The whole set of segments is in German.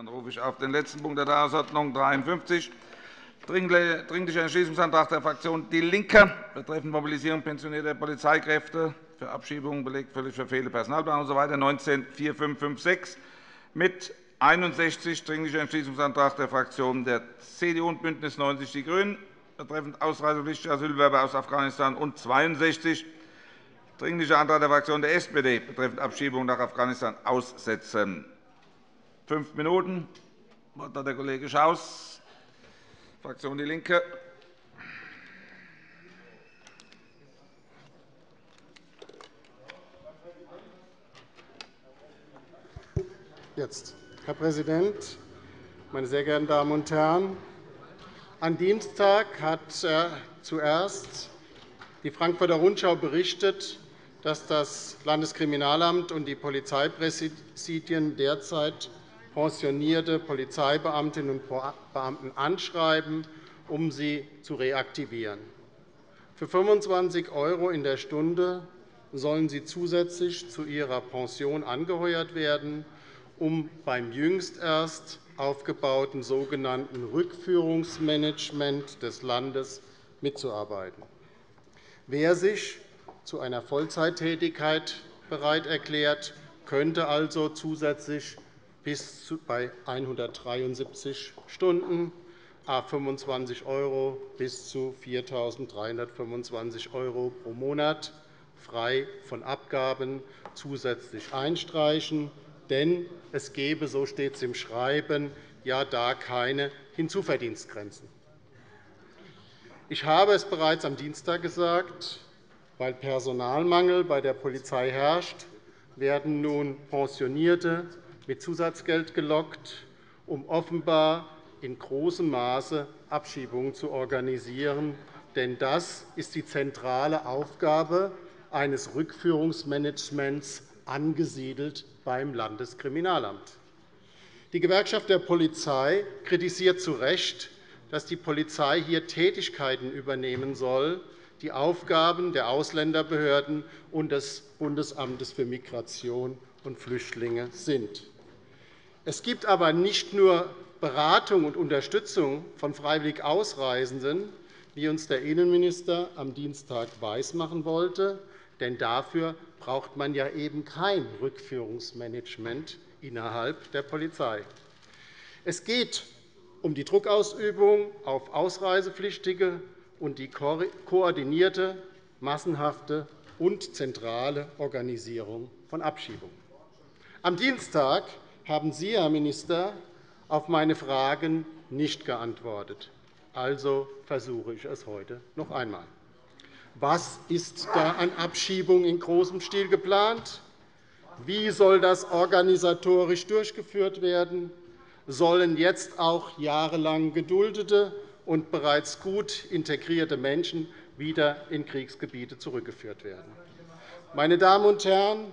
Dann rufe ich auf den letzten Punkt der Tagesordnung 53, Dringlicher Entschließungsantrag der Fraktion DIE LINKE betreffend Mobilisierung pensionierter Polizeikräfte für Abschiebungen belegt völlig verfehlte Personalplanung usw. So 19 4556 mit 61 Dringlicher Entschließungsantrag der Fraktionen der CDU und BÜNDNIS 90 die GRÜNEN betreffend ausreisepflichtige Asylbewerber aus Afghanistan und 62 Dringlicher Antrag der Fraktion der SPD betreffend Abschiebung nach Afghanistan aussetzen. Fünf Minuten. Das Wort hat der Kollege Schaus, Fraktion DIE LINKE. Jetzt. Herr Präsident, meine sehr geehrten Damen und Herren! Am Dienstag hat äh, zuerst die Frankfurter Rundschau berichtet, dass das Landeskriminalamt und die Polizeipräsidien derzeit pensionierte Polizeibeamtinnen und Beamten anschreiben, um sie zu reaktivieren. Für 25 € in der Stunde sollen sie zusätzlich zu ihrer Pension angeheuert werden, um beim jüngst erst aufgebauten sogenannten Rückführungsmanagement des Landes mitzuarbeiten. Wer sich zu einer Vollzeittätigkeit bereit erklärt, könnte also zusätzlich bis bei 173 Stunden a 25 € bis zu 4.325 € pro Monat frei von Abgaben zusätzlich einstreichen. Denn es gebe, so steht es im Schreiben, ja da keine Hinzuverdienstgrenzen. Ich habe es bereits am Dienstag gesagt. Weil Personalmangel bei der Polizei herrscht, werden nun Pensionierte mit Zusatzgeld gelockt, um offenbar in großem Maße Abschiebungen zu organisieren. Denn das ist die zentrale Aufgabe eines Rückführungsmanagements angesiedelt beim Landeskriminalamt. Die Gewerkschaft der Polizei kritisiert zu Recht, dass die Polizei hier Tätigkeiten übernehmen soll, die Aufgaben der Ausländerbehörden und des Bundesamtes für Migration und Flüchtlinge sind. Es gibt aber nicht nur Beratung und Unterstützung von freiwillig Ausreisenden, wie uns der Innenminister am Dienstag weismachen wollte. Denn dafür braucht man ja eben kein Rückführungsmanagement innerhalb der Polizei. Es geht um die Druckausübung auf Ausreisepflichtige und die koordinierte, massenhafte und zentrale Organisierung von Abschiebungen. Am Dienstag haben Sie, Herr Minister, auf meine Fragen nicht geantwortet. Also versuche ich es heute noch einmal. Was ist da an Abschiebungen in großem Stil geplant? Wie soll das organisatorisch durchgeführt werden? Sollen jetzt auch jahrelang geduldete und bereits gut integrierte Menschen wieder in Kriegsgebiete zurückgeführt werden? Meine Damen und Herren,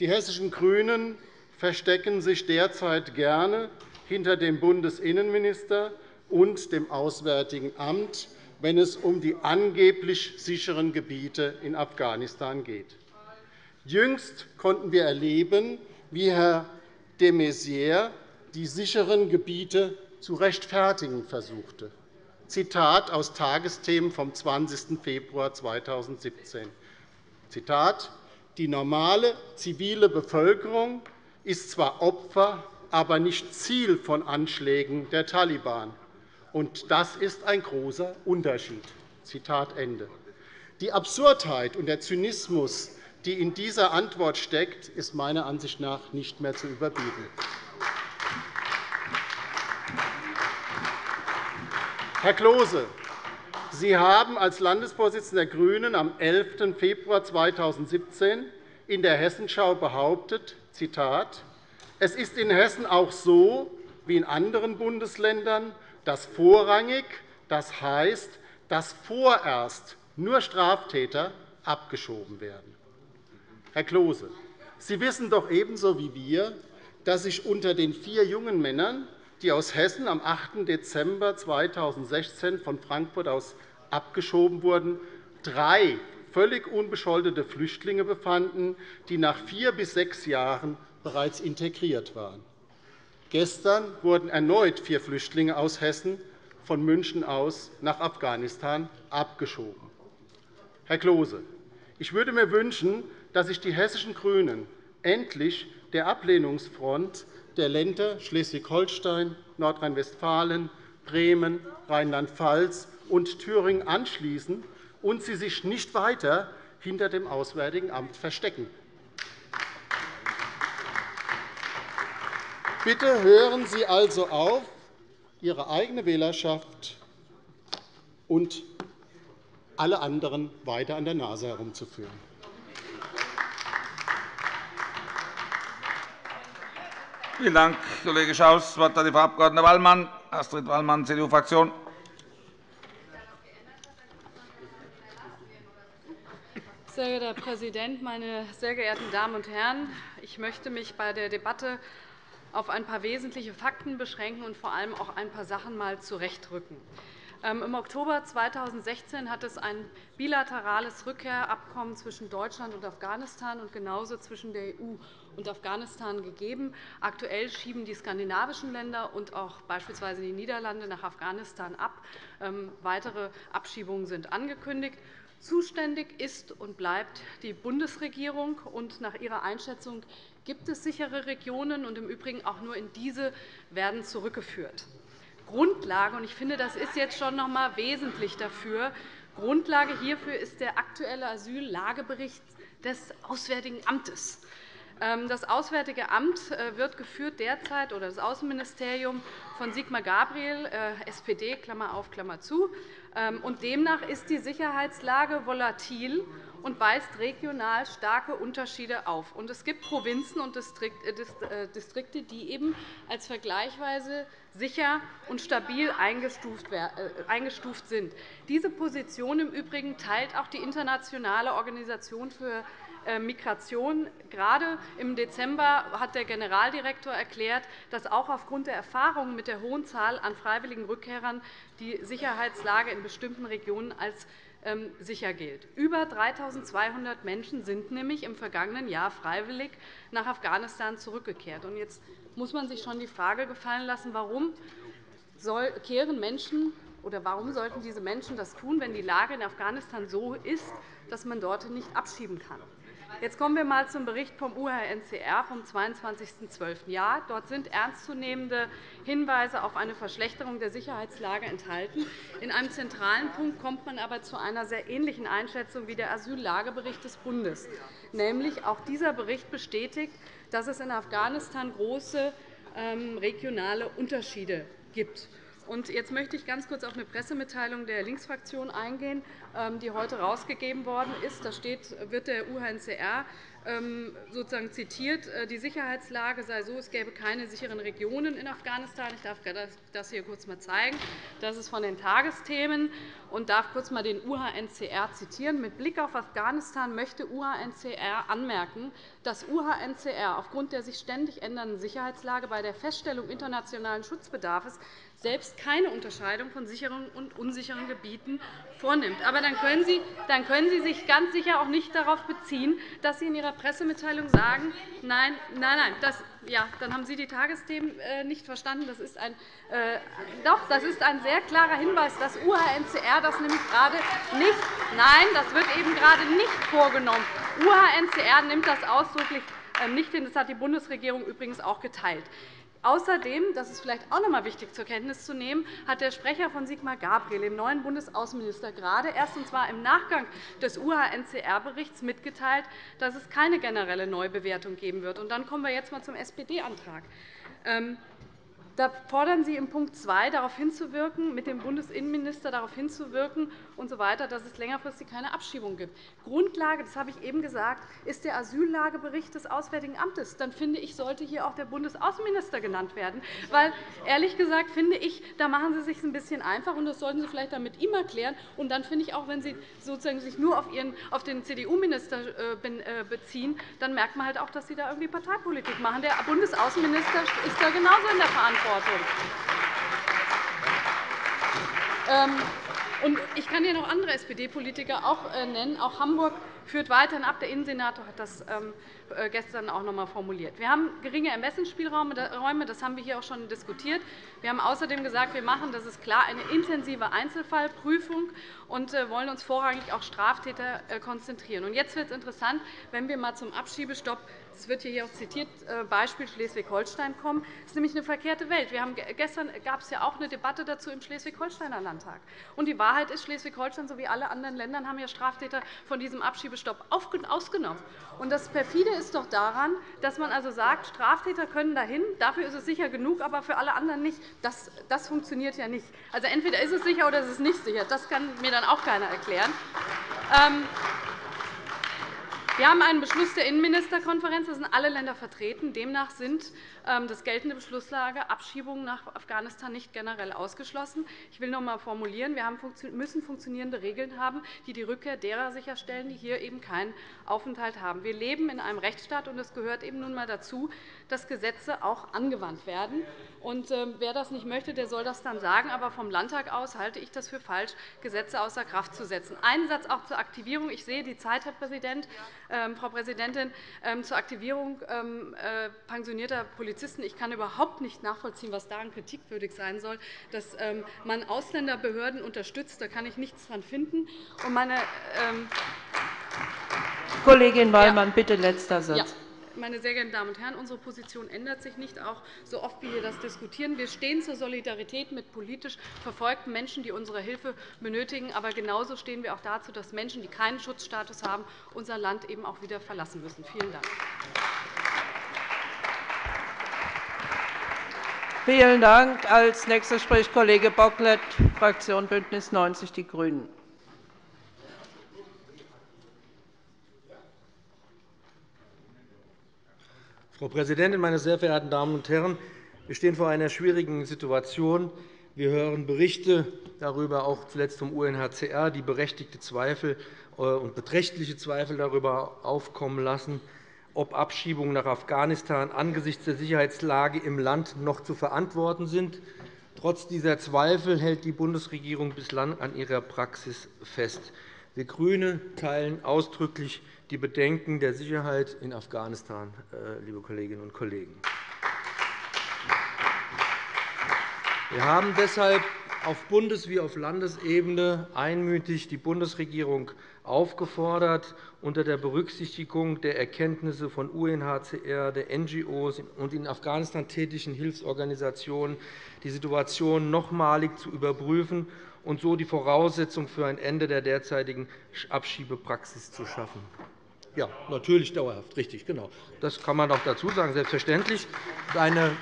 die hessischen GRÜNEN verstecken sich derzeit gerne hinter dem Bundesinnenminister und dem Auswärtigen Amt, wenn es um die angeblich sicheren Gebiete in Afghanistan geht. Jüngst konnten wir erleben, wie Herr de Maizière die sicheren Gebiete zu rechtfertigen versuchte. Zitat aus Tagesthemen vom 20. Februar 2017. Zitat, die normale zivile Bevölkerung ist zwar Opfer, aber nicht Ziel von Anschlägen der Taliban. Und das ist ein großer Unterschied. Zitat Ende. Die Absurdheit und der Zynismus, die in dieser Antwort steckt, ist meiner Ansicht nach nicht mehr zu überbieten. Herr Klose, Sie haben als Landesvorsitzender der GRÜNEN am 11. Februar 2017 in der Hessenschau behauptet, Zitat, es ist in Hessen auch so wie in anderen Bundesländern, dass vorrangig, das heißt, dass vorerst nur Straftäter abgeschoben werden. Herr Klose, Sie wissen doch ebenso wie wir, dass sich unter den vier jungen Männern, die aus Hessen am 8. Dezember 2016 von Frankfurt aus abgeschoben wurden, drei völlig unbescholtene Flüchtlinge befanden, die nach vier bis sechs Jahren bereits integriert waren. Gestern wurden erneut vier Flüchtlinge aus Hessen von München aus nach Afghanistan abgeschoben. Herr Klose, ich würde mir wünschen, dass sich die hessischen GRÜNEN endlich der Ablehnungsfront der Länder Schleswig-Holstein, Nordrhein-Westfalen, Bremen, Rheinland-Pfalz und Thüringen anschließen und sie sich nicht weiter hinter dem Auswärtigen Amt verstecken. Bitte hören Sie also auf, Ihre eigene Wählerschaft und alle anderen weiter an der Nase herumzuführen. Vielen Dank, Kollege Schaus. Das Wort hat Frau Abg. Wallmann, Astrid Wallmann, CDU-Fraktion. Sehr geehrter Herr Präsident, meine sehr geehrten Damen und Herren! Ich möchte mich bei der Debatte auf ein paar wesentliche Fakten beschränken und vor allem auch ein paar Sachen einmal zurechtrücken. Ähm, Im Oktober 2016 hat es ein bilaterales Rückkehrabkommen zwischen Deutschland und Afghanistan und genauso zwischen der EU und Afghanistan gegeben. Aktuell schieben die skandinavischen Länder und auch beispielsweise die Niederlande nach Afghanistan ab. Ähm, weitere Abschiebungen sind angekündigt. Zuständig ist und bleibt die Bundesregierung. und Nach ihrer Einschätzung gibt es sichere Regionen, und im Übrigen auch nur in diese werden zurückgeführt. Grundlage, und ich finde, das ist jetzt schon noch einmal wesentlich dafür, Grundlage hierfür ist der aktuelle Asyllagebericht des Auswärtigen Amtes. Ähm, das Auswärtige Amt äh, wird geführt derzeit oder das Außenministerium von Sigmar Gabriel, äh, SPD, Klammer auf, Klammer zu. Ähm, demnach ist die Sicherheitslage volatil und weist regional starke Unterschiede auf. Es gibt Provinzen und äh, Distrikte, die eben als vergleichsweise sicher und stabil eingestuft sind. Diese Position im Übrigen teilt auch die Internationale Organisation für Migration. Gerade im Dezember hat der Generaldirektor erklärt, dass auch aufgrund der Erfahrungen mit der hohen Zahl an freiwilligen Rückkehrern die Sicherheitslage in bestimmten Regionen als ähm, sicher gilt. Über 3.200 Menschen sind nämlich im vergangenen Jahr freiwillig nach Afghanistan zurückgekehrt. Jetzt muss man sich schon die Frage gefallen lassen, warum kehren Menschen oder warum sollten diese Menschen das tun, wenn die Lage in Afghanistan so ist, dass man dort nicht abschieben kann. Jetzt kommen wir einmal zum Bericht vom UNHCR vom 22.12. Ja, dort sind ernstzunehmende Hinweise auf eine Verschlechterung der Sicherheitslage enthalten. In einem zentralen Punkt kommt man aber zu einer sehr ähnlichen Einschätzung wie der Asyllagebericht des Bundes. Nämlich auch dieser Bericht bestätigt, dass es in Afghanistan große ähm, regionale Unterschiede gibt. Jetzt möchte ich ganz kurz auf eine Pressemitteilung der Linksfraktion eingehen, ähm, die heute herausgegeben worden ist. Da wird der UNHCR ähm, sozusagen zitiert, äh, die Sicherheitslage sei so, es gäbe keine sicheren Regionen in Afghanistan. Ich darf das hier kurz einmal zeigen. Das ist von den Tagesthemen und darf kurz einmal den UNHCR zitieren. Mit Blick auf Afghanistan möchte UNHCR anmerken, dass UNHCR aufgrund der sich ständig ändernden Sicherheitslage bei der Feststellung internationalen Schutzbedarfs selbst keine Unterscheidung von sicheren und unsicheren Gebieten vornimmt. Aber dann können, Sie, dann können Sie sich ganz sicher auch nicht darauf beziehen, dass Sie in Ihrer Pressemitteilung sagen, nein, nein, nein, das, ja, dann haben Sie die Tagesthemen äh, nicht verstanden. Das ist ein, äh, doch, das ist ein sehr klarer Hinweis, dass UNHCR das nämlich gerade nicht, nein, das wird eben gerade nicht vorgenommen. UNHCR nimmt das ausdrücklich äh, nicht hin. Das hat die Bundesregierung übrigens auch geteilt. Außerdem, das ist vielleicht auch noch einmal wichtig zur Kenntnis zu nehmen, hat der Sprecher von Sigmar Gabriel, dem neuen Bundesaußenminister, gerade erst und zwar im Nachgang des UNHCR-Berichts mitgeteilt, dass es keine generelle Neubewertung geben wird. Und dann kommen wir jetzt einmal zum SPD-Antrag. Da fordern Sie in Punkt 2 darauf hinzuwirken, mit dem Bundesinnenminister darauf hinzuwirken, und so weiter, dass es längerfristig keine Abschiebung gibt. Grundlage, das habe ich eben gesagt, ist der Asyllagebericht des Auswärtigen Amtes. Dann finde ich, sollte hier auch der Bundesaußenminister genannt werden. Weil, ehrlich gesagt, finde ich, da machen Sie es sich ein bisschen einfach, und das sollten Sie vielleicht dann mit ihm erklären. Und dann finde ich auch, wenn Sie sozusagen sich nur auf, Ihren, auf den CDU-Minister äh, äh, beziehen, dann merkt man halt auch, dass Sie da irgendwie Parteipolitik machen. Der Bundesaußenminister ist da genauso in der Verantwortung. Ich kann hier noch andere SPD-Politiker äh, nennen. Auch Hamburg führt weiterhin ab. Der Innensenator hat das ähm, äh, gestern auch noch einmal formuliert. Wir haben geringe Ermessensspielräume, das haben wir hier auch schon diskutiert. Wir haben außerdem gesagt, wir machen, das ist klar, eine intensive Einzelfallprüfung und äh, wollen uns vorrangig auf Straftäter konzentrieren. Jetzt wird es interessant, wenn wir einmal zum Abschiebestopp es wird hier auch zitiert, äh, Beispiel Schleswig-Holstein kommen. Das ist nämlich eine verkehrte Welt. Wir haben, gestern gab es ja auch eine Debatte dazu im Schleswig-Holsteiner Landtag. Und die Wahrheit ist, Schleswig-Holstein sowie alle anderen Länder haben ja Straftäter von diesem Abschiebestopp ausgenommen. Und das perfide ist doch daran, dass man also sagt, Straftäter können dahin, dafür ist es sicher genug, aber für alle anderen nicht. Das, das funktioniert ja nicht. Also entweder ist es sicher oder ist es ist nicht sicher. Das kann mir dann auch keiner erklären. Ähm, wir haben einen Beschluss der Innenministerkonferenz. Da sind alle Länder vertreten. Demnach sind das geltende Beschlusslage Abschiebungen nach Afghanistan nicht generell ausgeschlossen. Ich will noch einmal formulieren. Wir müssen funktionierende Regeln haben, die die Rückkehr derer sicherstellen, die hier eben keinen Aufenthalt haben. Wir leben in einem Rechtsstaat, und es gehört eben nun einmal dazu, dass Gesetze auch angewandt werden. Und, äh, wer das nicht möchte, der soll das dann sagen. Aber vom Landtag aus halte ich das für falsch, Gesetze außer Kraft zu setzen. Einen Satz auch zur Aktivierung. Ich sehe die Zeit, Herr Präsident. Ähm, Frau Präsidentin, ähm, zur Aktivierung ähm, äh, pensionierter Polizisten. Ich kann überhaupt nicht nachvollziehen, was daran kritikwürdig sein soll, dass man Ausländerbehörden unterstützt. Da kann ich nichts daran finden. Und meine, Kollegin Wallmann, bitte letzter Satz. Ja. Meine sehr geehrten Damen und Herren, unsere Position ändert sich nicht, auch so oft wie wir das diskutieren. Wir stehen zur Solidarität mit politisch verfolgten Menschen, die unsere Hilfe benötigen. Aber genauso stehen wir auch dazu, dass Menschen, die keinen Schutzstatus haben, unser Land eben auch wieder verlassen müssen. Vielen Dank. Vielen Dank. Als nächster spricht Kollege Bocklet, Fraktion BÜNDNIS 90 die GRÜNEN. Frau Präsidentin, meine sehr verehrten Damen und Herren! Wir stehen vor einer schwierigen Situation. Wir hören Berichte darüber, auch zuletzt vom UNHCR, die berechtigte Zweifel äh, und beträchtliche Zweifel darüber aufkommen lassen, ob Abschiebungen nach Afghanistan angesichts der Sicherheitslage im Land noch zu verantworten sind. Trotz dieser Zweifel hält die Bundesregierung bislang an ihrer Praxis fest. Wir GRÜNE teilen ausdrücklich die Bedenken der Sicherheit in Afghanistan, äh, liebe Kolleginnen und Kollegen. Wir haben deshalb auf Bundes- wie auf Landesebene einmütig die Bundesregierung aufgefordert, unter der Berücksichtigung der Erkenntnisse von UNHCR, der NGOs und in Afghanistan tätigen Hilfsorganisationen die Situation nochmalig zu überprüfen und so die Voraussetzung für ein Ende der derzeitigen Abschiebepraxis zu schaffen. Ja, natürlich dauerhaft, richtig, genau. Das kann man auch dazu sagen, selbstverständlich. Eine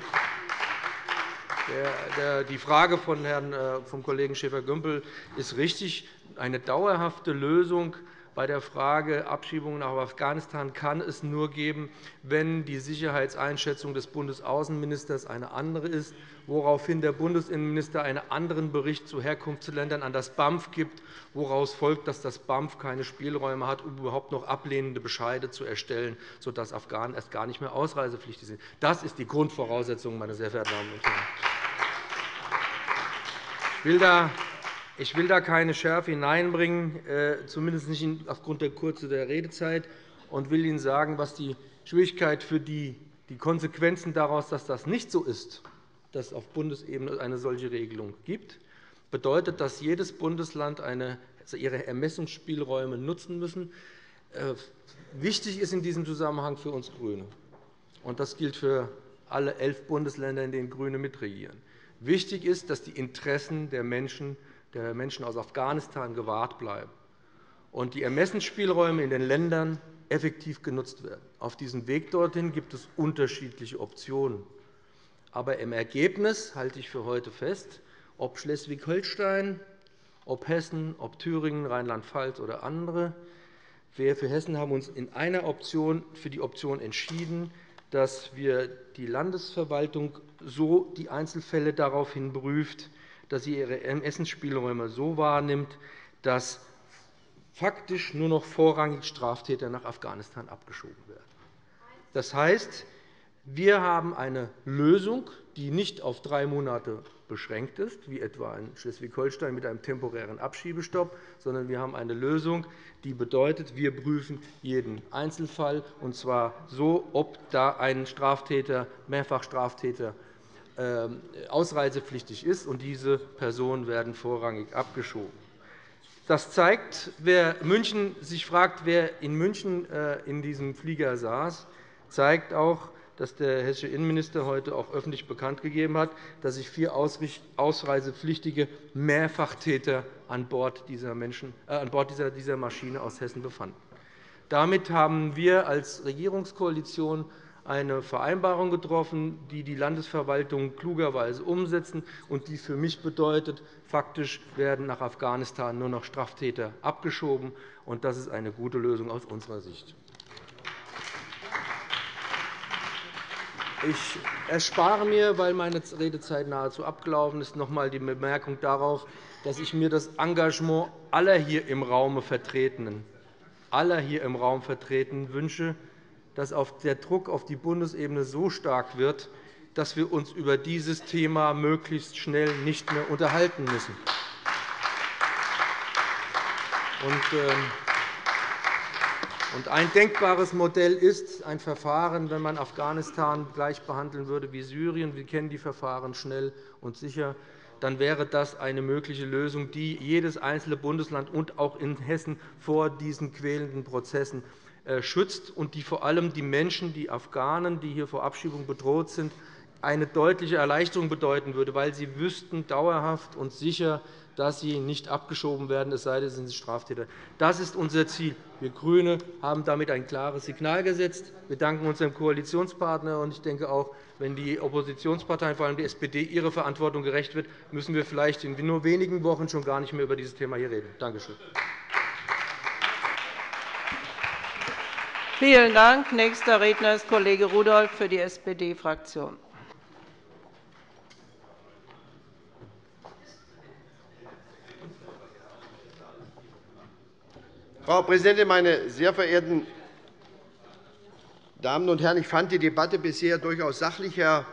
die Frage von Herrn äh, vom Kollegen Schäfer-Gümbel ist richtig. Eine dauerhafte Lösung bei der Frage Abschiebung nach Afghanistan kann es nur geben, wenn die Sicherheitseinschätzung des Bundesaußenministers eine andere ist, woraufhin der Bundesinnenminister einen anderen Bericht zu Herkunftsländern an das BAMF gibt, woraus folgt, dass das BAMF keine Spielräume hat, um überhaupt noch ablehnende Bescheide zu erstellen, sodass Afghanen erst gar nicht mehr ausreisepflichtig sind. Das ist die Grundvoraussetzung, meine sehr verehrten Damen und Herren. Ich will da ich will da keine Schärfe hineinbringen, äh, zumindest nicht aufgrund der Kürze der Redezeit, und will Ihnen sagen, was die Schwierigkeit für die Konsequenzen daraus, dass das nicht so ist, dass es auf Bundesebene eine solche Regelung gibt, bedeutet, dass jedes Bundesland eine, also ihre Ermessungsspielräume nutzen müssen. Äh, wichtig ist in diesem Zusammenhang für uns GRÜNE, und das gilt für alle elf Bundesländer, in denen GRÜNE mitregieren, wichtig ist, dass die Interessen der Menschen der Menschen aus Afghanistan gewahrt bleiben und die Ermessensspielräume in den Ländern effektiv genutzt werden. Auf diesem Weg dorthin gibt es unterschiedliche Optionen. Aber im Ergebnis halte ich für heute fest, ob Schleswig-Holstein, ob Hessen, ob Thüringen, Rheinland-Pfalz oder andere, wir für Hessen haben uns in einer Option für die Option entschieden, dass wir die Landesverwaltung so die Einzelfälle daraufhin prüft, dass sie ihre Ermessensspielräume so wahrnimmt, dass faktisch nur noch vorrangig Straftäter nach Afghanistan abgeschoben werden. Das heißt, Wir haben eine Lösung, die nicht auf drei Monate beschränkt ist, wie etwa in Schleswig-Holstein mit einem temporären Abschiebestopp, sondern wir haben eine Lösung, die bedeutet, wir prüfen jeden Einzelfall, und zwar so, ob da ein Straftäter, Mehrfachstraftäter ähm, ausreisepflichtig ist, und diese Personen werden vorrangig abgeschoben. Das zeigt, wer München sich fragt, wer in München äh, in diesem Flieger saß, zeigt auch, dass der hessische Innenminister heute auch öffentlich bekannt gegeben hat, dass sich vier ausreisepflichtige Mehrfachtäter an Bord dieser, Menschen, äh, an Bord dieser, dieser Maschine aus Hessen befanden. Damit haben wir als Regierungskoalition eine Vereinbarung getroffen, die die Landesverwaltung klugerweise umsetzen und die für mich bedeutet, faktisch werden nach Afghanistan nur noch Straftäter abgeschoben. Das ist eine gute Lösung aus unserer Sicht. Ich erspare mir, weil meine Redezeit nahezu abgelaufen ist, noch einmal die Bemerkung darauf, dass ich mir das Engagement aller hier im Raum Vertretenen, aller hier im Raum Vertretenen wünsche, dass der Druck auf die Bundesebene so stark wird, dass wir uns über dieses Thema möglichst schnell nicht mehr unterhalten müssen. Ähm, ein denkbares Modell ist ein Verfahren, wenn man Afghanistan gleich behandeln würde wie Syrien. Wir kennen die Verfahren schnell und sicher. Dann wäre das eine mögliche Lösung, die jedes einzelne Bundesland und auch in Hessen vor diesen quälenden Prozessen äh, schützt und die vor allem die Menschen, die Afghanen, die hier vor Abschiebung bedroht sind, eine deutliche Erleichterung bedeuten würde, weil sie wüssten dauerhaft und sicher, dass sie nicht abgeschoben werden, es sei denn, sie sind Straftäter. Das ist unser Ziel. Wir GRÜNE haben damit ein klares Signal gesetzt. Wir danken unserem Koalitionspartner. Ich denke auch, wenn die Oppositionsparteien, vor allem die SPD, ihrer Verantwortung gerecht wird, müssen wir vielleicht in nur wenigen Wochen schon gar nicht mehr über dieses Thema hier reden. Danke schön. Vielen Dank. Nächster Redner ist Kollege Rudolph für die SPD-Fraktion. Frau Präsidentin, meine sehr verehrten Damen und Herren! Ich fand die Debatte bisher durchaus sachlich. Herr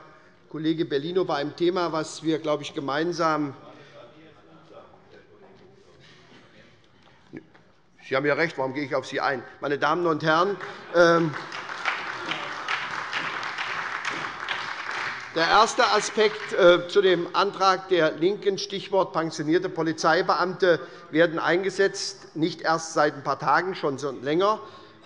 Kollege Bellino bei einem Thema, das wir, glaube ich, gemeinsam Sie haben ja recht, warum gehe ich auf Sie ein? Meine Damen und Herren, Der erste Aspekt äh, zu dem Antrag der LINKEN, Stichwort pensionierte Polizeibeamte, werden eingesetzt, nicht erst seit ein paar Tagen, schon länger.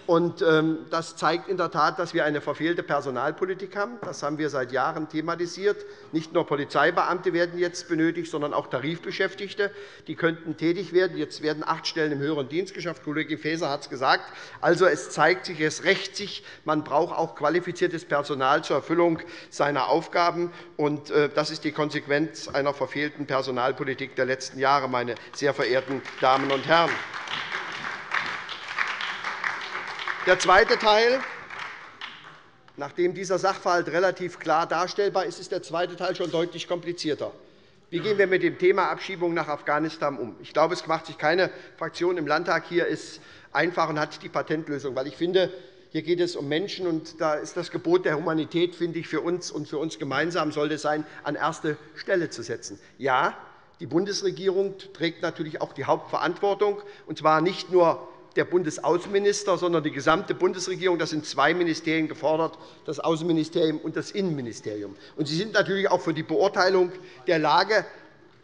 Ähm, das zeigt in der Tat, dass wir eine verfehlte Personalpolitik haben. Das haben wir seit Jahren thematisiert. Nicht nur Polizeibeamte werden jetzt benötigt, sondern auch Tarifbeschäftigte. Die könnten tätig werden. Jetzt werden acht Stellen im höheren Dienst geschaffen. Kollege Faeser hat es gesagt. Also, es zeigt sich, es rächt sich. Man braucht auch qualifiziertes Personal zur Erfüllung seiner Aufgaben. Äh, das ist die Konsequenz einer verfehlten Personalpolitik der letzten Jahre, meine sehr verehrten Damen und Herren. Der zweite Teil. Nachdem dieser Sachverhalt relativ klar darstellbar ist, ist der zweite Teil schon deutlich komplizierter. Wie gehen wir mit dem Thema Abschiebung nach Afghanistan um? Ich glaube, es macht sich keine Fraktion im Landtag hier ist einfach und hat die Patentlösung. Weil ich finde, hier geht es um Menschen, und da ist das Gebot der Humanität, finde ich, für uns und für uns gemeinsam sollte sein, an erste Stelle zu setzen. Ja, die Bundesregierung trägt natürlich auch die Hauptverantwortung, und zwar nicht nur der Bundesaußenminister, sondern die gesamte Bundesregierung. Das sind zwei Ministerien gefordert, das Außenministerium und das Innenministerium. Und Sie sind natürlich auch für die Beurteilung der Lage,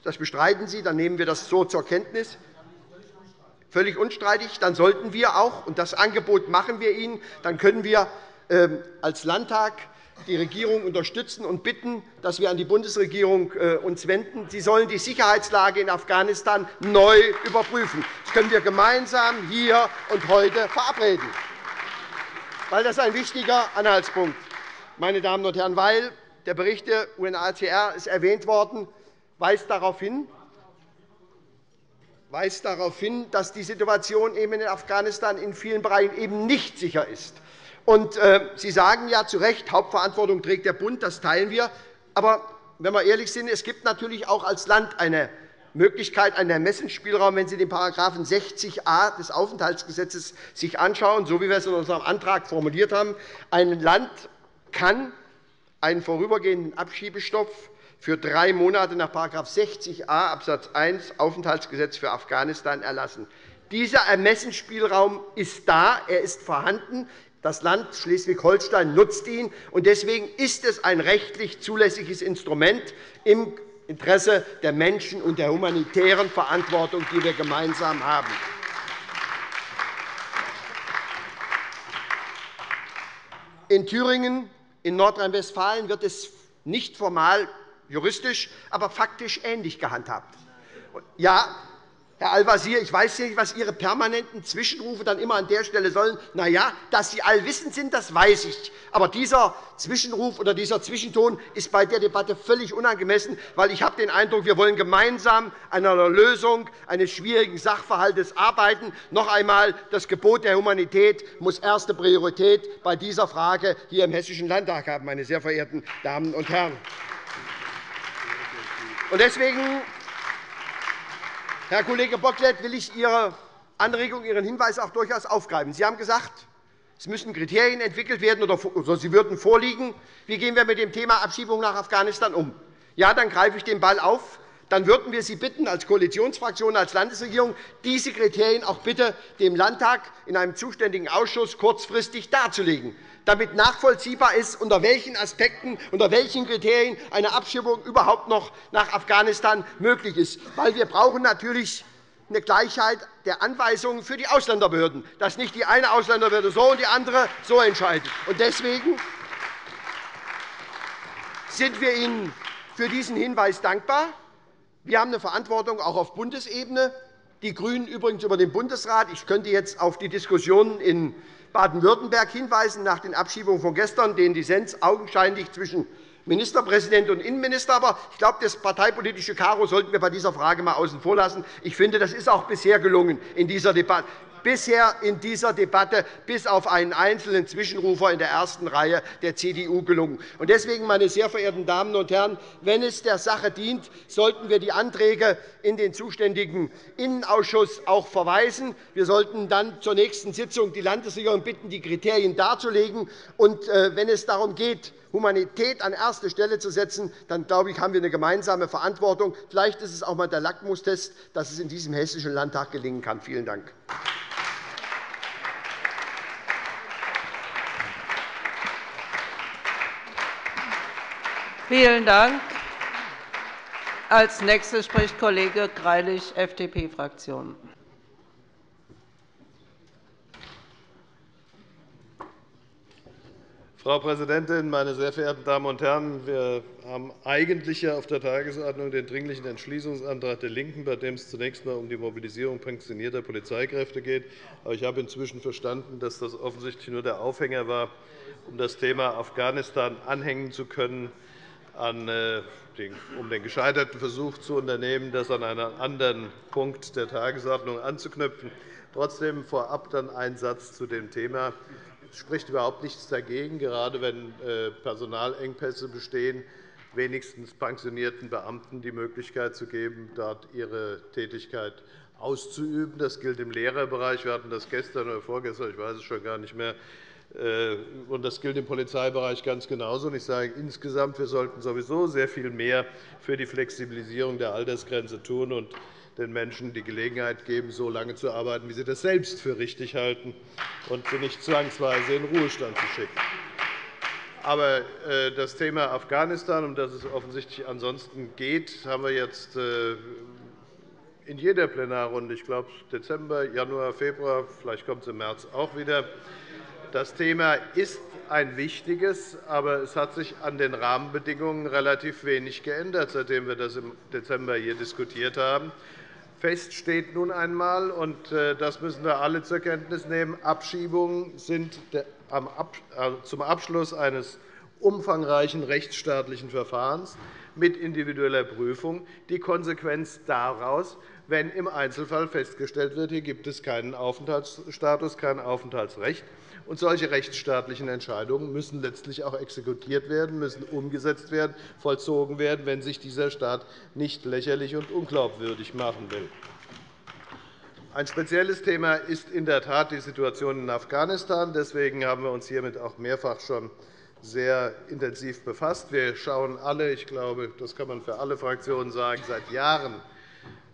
das bestreiten Sie, dann nehmen wir das so zur Kenntnis, völlig unstreitig, dann sollten wir auch, und das Angebot machen wir Ihnen, dann können wir ähm, als Landtag die Regierung unterstützen und bitten, dass wir uns an die Bundesregierung äh, wenden. Sie sollen die Sicherheitslage in Afghanistan neu überprüfen. Das können wir gemeinsam hier und heute verabreden, weil das ein wichtiger Anhaltspunkt ist. Meine Damen und Herren, weil der Bericht der UNHCR ist erwähnt worden, weist darauf hin, weist darauf hin, dass die Situation in Afghanistan in vielen Bereichen eben nicht sicher ist. Und, äh, Sie sagen ja zu Recht, Hauptverantwortung trägt der Bund, das teilen wir. Aber wenn wir ehrlich sind, es gibt natürlich auch als Land eine Möglichkeit, einen Ermessensspielraum, wenn Sie den § 60a des Aufenthaltsgesetzes sich anschauen, so wie wir es in unserem Antrag formuliert haben. Ein Land kann einen vorübergehenden Abschiebestopp für drei Monate nach § 60a Abs. 1 Aufenthaltsgesetz für Afghanistan erlassen. Dieser Ermessensspielraum ist da, er ist vorhanden. Das Land Schleswig-Holstein nutzt ihn. und Deswegen ist es ein rechtlich zulässiges Instrument im Interesse der Menschen und der humanitären Verantwortung, die wir gemeinsam haben. In Thüringen, in Nordrhein-Westfalen wird es nicht formal juristisch, aber faktisch ähnlich gehandhabt. Ja, Herr Al-Wazir, ich weiß nicht, was Ihre permanenten Zwischenrufe dann immer an der Stelle sollen. Na ja, dass Sie allwissend sind, das weiß ich. Aber dieser Zwischenruf oder dieser Zwischenton ist bei der Debatte völlig unangemessen, weil ich habe den Eindruck, wir wollen gemeinsam an einer Lösung eines schwierigen Sachverhalts arbeiten. Noch einmal, das Gebot der Humanität muss erste Priorität bei dieser Frage hier im Hessischen Landtag haben, meine sehr verehrten Damen und Herren. Deswegen Herr Kollege Bocklet, will ich Ihre Anregung, Ihren Hinweis auch durchaus aufgreifen. Sie haben gesagt, es müssen Kriterien entwickelt werden oder sie würden vorliegen. Wie gehen wir mit dem Thema Abschiebung nach Afghanistan um? Ja, dann greife ich den Ball auf. Dann würden wir Sie bitten, als Koalitionsfraktion, als Landesregierung, diese Kriterien auch bitte dem Landtag in einem zuständigen Ausschuss kurzfristig darzulegen damit nachvollziehbar ist, unter welchen Aspekten, unter welchen Kriterien eine Abschiebung überhaupt noch nach Afghanistan möglich ist. Weil wir brauchen natürlich eine Gleichheit der Anweisungen für die Ausländerbehörden, dass nicht die eine Ausländerbehörde so und die andere so entscheidet. Deswegen sind wir Ihnen für diesen Hinweis dankbar. Wir haben eine Verantwortung auch auf Bundesebene. Die GRÜNEN übrigens über den Bundesrat. Ich könnte jetzt auf die Diskussionen in Baden-Württemberg hinweisen nach den Abschiebungen von gestern, den Dissens augenscheinlich zwischen Ministerpräsident und Innenminister. Aber ich glaube, das parteipolitische Karo sollten wir bei dieser Frage einmal außen vor lassen. Ich finde, das ist auch bisher gelungen in dieser Debatte bisher in dieser Debatte bis auf einen einzelnen Zwischenrufer in der ersten Reihe der CDU gelungen. Deswegen, meine sehr verehrten Damen und Herren, wenn es der Sache dient, sollten wir die Anträge in den zuständigen Innenausschuss auch verweisen. Wir sollten dann zur nächsten Sitzung die Landesregierung bitten, die Kriterien darzulegen. Und äh, wenn es darum geht, Humanität an erste Stelle zu setzen, dann glaube ich, haben wir eine gemeinsame Verantwortung. Vielleicht ist es auch einmal der Lackmustest, dass es in diesem Hessischen Landtag gelingen kann. Vielen Dank. Vielen Dank. Als Nächster spricht Kollege Greilich, FDP-Fraktion. Frau Präsidentin, meine sehr verehrten Damen und Herren! Wir haben eigentlich auf der Tagesordnung den Dringlichen Entschließungsantrag der LINKEN, bei dem es zunächst einmal um die Mobilisierung pensionierter Polizeikräfte geht. Aber ich habe inzwischen verstanden, dass das offensichtlich nur der Aufhänger war, um das Thema Afghanistan anhängen zu können, um den gescheiterten Versuch zu unternehmen, das an einen anderen Punkt der Tagesordnung anzuknüpfen. Trotzdem vorab dann ein Satz zu dem Thema. Es spricht überhaupt nichts dagegen, gerade wenn äh, Personalengpässe bestehen, wenigstens pensionierten Beamten die Möglichkeit zu geben, dort ihre Tätigkeit auszuüben. Das gilt im Lehrerbereich. Wir hatten das gestern oder vorgestern, ich weiß es schon gar nicht mehr, äh, das gilt im Polizeibereich ganz genauso. Ich sage insgesamt, wir sollten sowieso sehr viel mehr für die Flexibilisierung der Altersgrenze tun und den Menschen die Gelegenheit geben, so lange zu arbeiten, wie sie das selbst für richtig halten, und sie nicht zwangsweise in Ruhestand zu schicken. Aber äh, das Thema Afghanistan, um das es offensichtlich ansonsten geht, haben wir jetzt äh, in jeder Plenarrunde, ich glaube Dezember, Januar, Februar, vielleicht kommt es im März auch wieder, das Thema ist ein wichtiges, aber es hat sich an den Rahmenbedingungen relativ wenig geändert, seitdem wir das im Dezember hier diskutiert haben. Fest steht nun einmal, und äh, das müssen wir alle zur Kenntnis nehmen, Abschiebungen sind äh, zum Abschluss eines umfangreichen rechtsstaatlichen Verfahrens mit individueller Prüfung die Konsequenz daraus, wenn im Einzelfall festgestellt wird, hier gibt es keinen Aufenthaltsstatus, kein Aufenthaltsrecht, und solche rechtsstaatlichen Entscheidungen müssen letztlich auch exekutiert werden, müssen umgesetzt werden, vollzogen werden, wenn sich dieser Staat nicht lächerlich und unglaubwürdig machen will. Ein spezielles Thema ist in der Tat die Situation in Afghanistan. Deswegen haben wir uns hiermit auch mehrfach schon sehr intensiv befasst. Wir schauen alle, ich glaube, das kann man für alle Fraktionen sagen, seit Jahren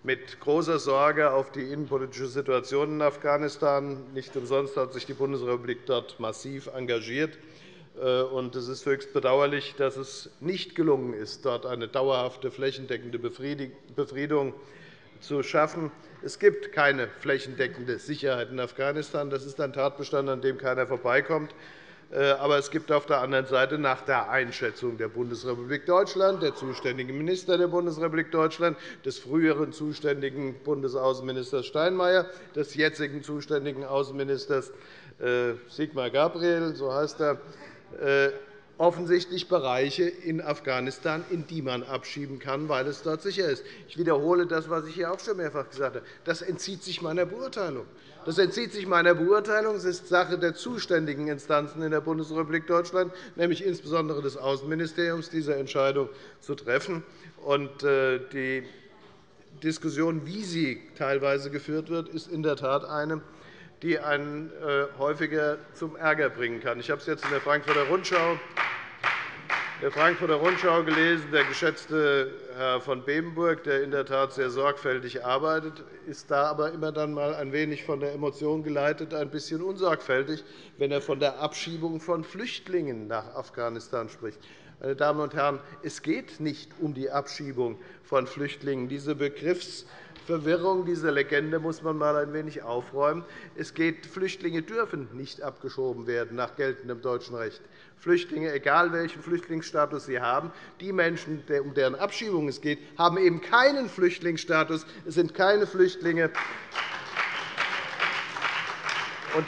mit großer Sorge auf die innenpolitische Situation in Afghanistan. Nicht umsonst hat sich die Bundesrepublik dort massiv engagiert. Äh, es ist höchst bedauerlich, dass es nicht gelungen ist, dort eine dauerhafte flächendeckende Befriedung zu schaffen. Es gibt keine flächendeckende Sicherheit in Afghanistan. Das ist ein Tatbestand, an dem keiner vorbeikommt. Äh, aber es gibt auf der anderen Seite nach der Einschätzung der Bundesrepublik Deutschland, der zuständigen Minister der Bundesrepublik Deutschland, des früheren zuständigen Bundesaußenministers Steinmeier, des jetzigen zuständigen Außenministers äh, Sigmar Gabriel, so heißt er, äh, offensichtlich Bereiche in Afghanistan, in die man abschieben kann, weil es dort sicher ist. Ich wiederhole das, was ich hier auch schon mehrfach gesagt habe. Das entzieht sich meiner Beurteilung. Das entzieht sich meiner Beurteilung. Es ist Sache der zuständigen Instanzen in der Bundesrepublik Deutschland, nämlich insbesondere des Außenministeriums, diese Entscheidung zu treffen. Äh, die Diskussion, wie sie teilweise geführt wird, ist in der Tat eine, die einen äh, häufiger zum Ärger bringen kann. Ich habe es jetzt in der Frankfurter Rundschau der Frankfurter Rundschau gelesen, der geschätzte Herr von Bebenburg, der in der Tat sehr sorgfältig arbeitet, ist da aber immer dann mal ein wenig von der Emotion geleitet, ein bisschen unsorgfältig, wenn er von der Abschiebung von Flüchtlingen nach Afghanistan spricht. Meine Damen und Herren, es geht nicht um die Abschiebung von Flüchtlingen. Diese Begriffs Verwirrung dieser Legende muss man einmal ein wenig aufräumen. Es geht, Flüchtlinge dürfen nicht abgeschoben werden nach geltendem deutschen Recht. Flüchtlinge, egal welchen Flüchtlingsstatus sie haben, die Menschen, um deren Abschiebung es geht, haben eben keinen Flüchtlingsstatus. Es sind keine Flüchtlinge.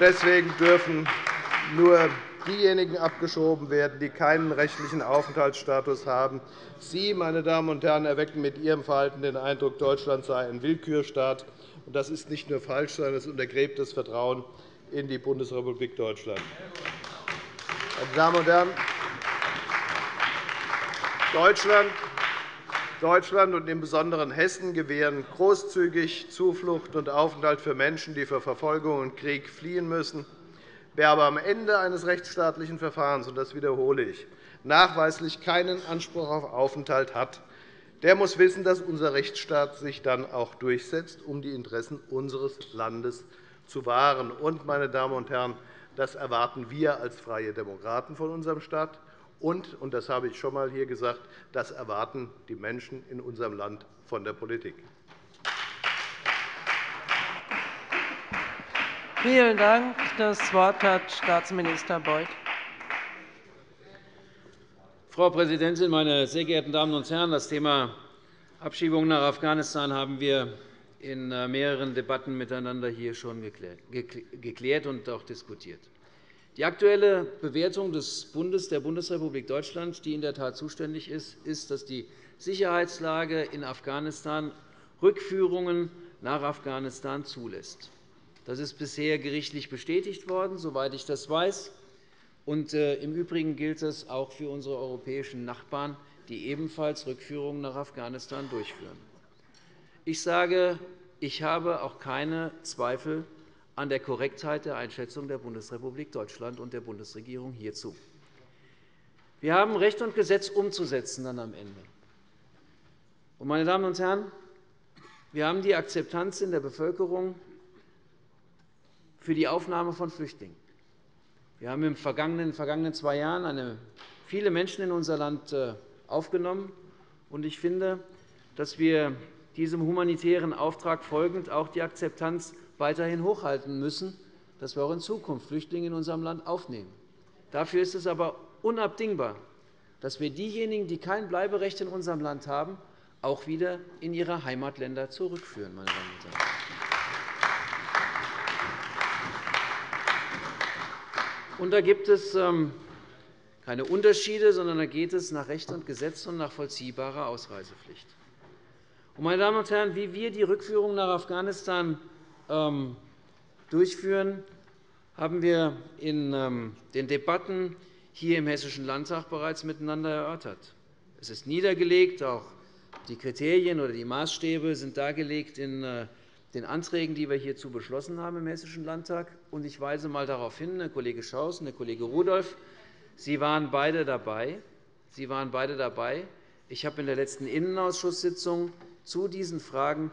Deswegen dürfen nur diejenigen abgeschoben werden, die keinen rechtlichen Aufenthaltsstatus haben. Sie, meine Damen und Herren, erwecken mit Ihrem Verhalten den Eindruck, Deutschland sei ein Willkürstaat. Das ist nicht nur falsch, sondern es untergräbt das Vertrauen in die Bundesrepublik Deutschland. Meine Damen und Herren, Deutschland und im Besonderen Hessen gewähren großzügig Zuflucht und Aufenthalt für Menschen, die vor Verfolgung und Krieg fliehen müssen. Wer aber am Ende eines rechtsstaatlichen Verfahrens, und das wiederhole ich, nachweislich keinen Anspruch auf Aufenthalt hat, der muss wissen, dass unser Rechtsstaat sich dann auch durchsetzt, um die Interessen unseres Landes zu wahren. Und, meine Damen und Herren, das erwarten wir als Freie Demokraten von unserem Staat. Und, und das habe ich schon einmal hier gesagt, das erwarten die Menschen in unserem Land von der Politik. Vielen Dank. Das Wort hat Staatsminister Beuth. Frau Präsidentin, meine sehr geehrten Damen und Herren! Das Thema Abschiebung nach Afghanistan haben wir in äh, mehreren Debatten miteinander hier schon geklärt und auch diskutiert. Die aktuelle Bewertung des Bundes, der Bundesrepublik Deutschland, die in der Tat zuständig ist, ist, dass die Sicherheitslage in Afghanistan Rückführungen nach Afghanistan zulässt. Das ist bisher gerichtlich bestätigt worden, soweit ich das weiß. Und äh, Im Übrigen gilt es auch für unsere europäischen Nachbarn, die ebenfalls Rückführungen nach Afghanistan durchführen. Ich sage, ich habe auch keine Zweifel an der Korrektheit der Einschätzung der Bundesrepublik Deutschland und der Bundesregierung hierzu. Wir haben Recht und Gesetz umzusetzen dann am Ende. Meine Damen und Herren, wir haben die Akzeptanz in der Bevölkerung für die Aufnahme von Flüchtlingen. Wir haben in den vergangenen, zwei Jahren viele Menschen in unser Land äh, aufgenommen. Ich finde, dass wir diesem humanitären Auftrag folgend auch die Akzeptanz weiterhin hochhalten müssen, dass wir auch in Zukunft Flüchtlinge in unserem Land aufnehmen. Dafür ist es aber unabdingbar, dass wir diejenigen, die kein Bleiberecht in unserem Land haben, auch wieder in ihre Heimatländer zurückführen. Meine Damen und Herren. Und da gibt es ähm, keine Unterschiede, sondern da geht es nach Recht und Gesetz und nach vollziehbarer Ausreisepflicht. Meine Damen und Herren, wie wir die Rückführung nach Afghanistan ähm, durchführen, haben wir in ähm, den Debatten hier im Hessischen Landtag bereits miteinander erörtert. Es ist niedergelegt, auch die Kriterien oder die Maßstäbe sind dargelegt in äh, den Anträgen, die wir hierzu beschlossen haben im Hessischen Landtag. Ich weise einmal darauf hin, Herr Kollege Schaus und Herr Kollege Rudolph, Sie waren beide dabei. Sie waren beide dabei. Ich habe in der letzten Innenausschusssitzung zu diesen Fragen